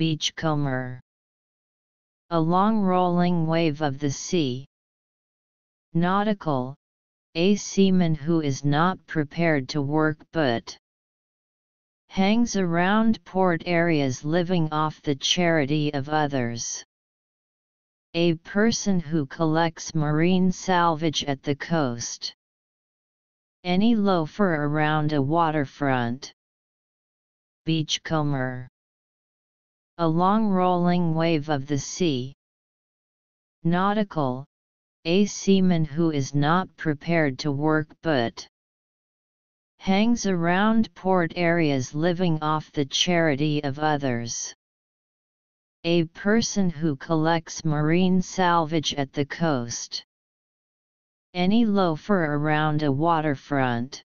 beachcomber. A long rolling wave of the sea. Nautical, a seaman who is not prepared to work but hangs around port areas living off the charity of others. A person who collects marine salvage at the coast. Any loafer around a waterfront. Beachcomber. A long rolling wave of the sea. Nautical, a seaman who is not prepared to work but hangs around port areas living off the charity of others. A person who collects marine salvage at the coast. Any loafer around a waterfront.